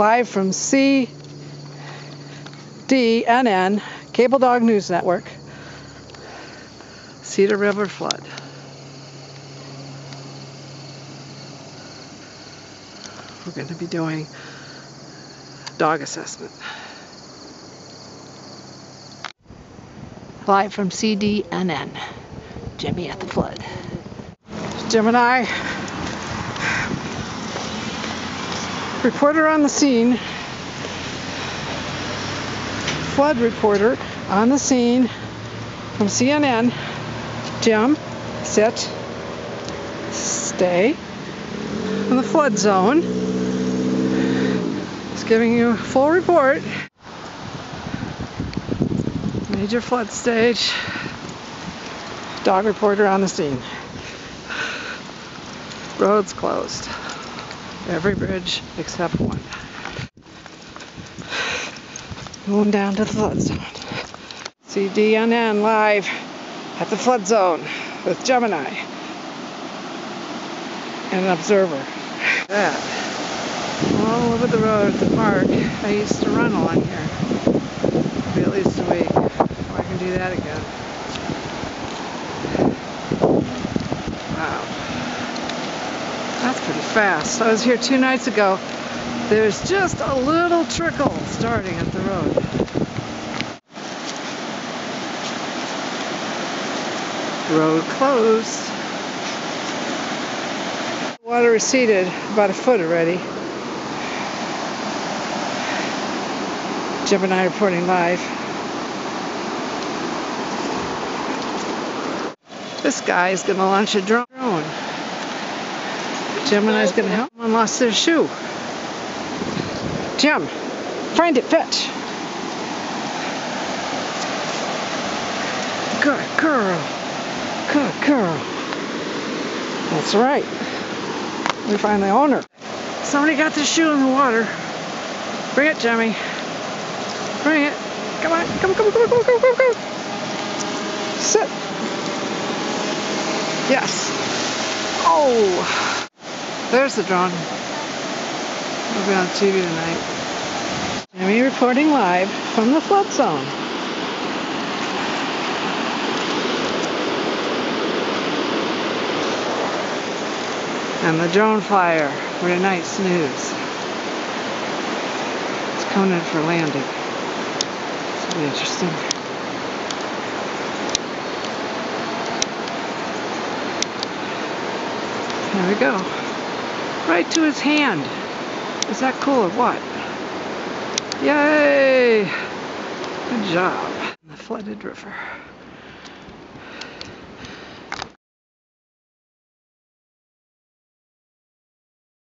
live from CDNN, Cable Dog News Network, Cedar River flood. We're going to be doing dog assessment. Live from CDNN, Gemini at the flood. Gemini, reporter on the scene, flood reporter on the scene from CNN. Jim, sit, stay in the flood zone. Just giving you a full report. Major flood stage. Dog reporter on the scene. Roads closed. Every bridge except one. Going down to the flood zone. CDNN live at the flood zone with Gemini and an observer. That. All over the road at the park. I used to run along here. Maybe at least a week. I can do that again. Fast. I was here two nights ago. There's just a little trickle starting at the road. Road closed. Water receded about a foot already. Gemini reporting live. This guy is going to launch a drone. Gemini's to help. Someone lost their shoe. Jim, find it, fetch. Good girl. Good girl. That's right. We find the owner. Somebody got the shoe in the water. Bring it, Jimmy. Bring it. Come on. Come, come, come, come, come, come, come. Sit. Yes. Oh. There's the drone. We'll be on TV tonight. Gemini reporting live from the flood zone. And the drone flyer for tonight's snooze. It's coming in for landing. Will be interesting. There we go. Right to his hand. Is that cool or what? Yay! Good job. The flooded river.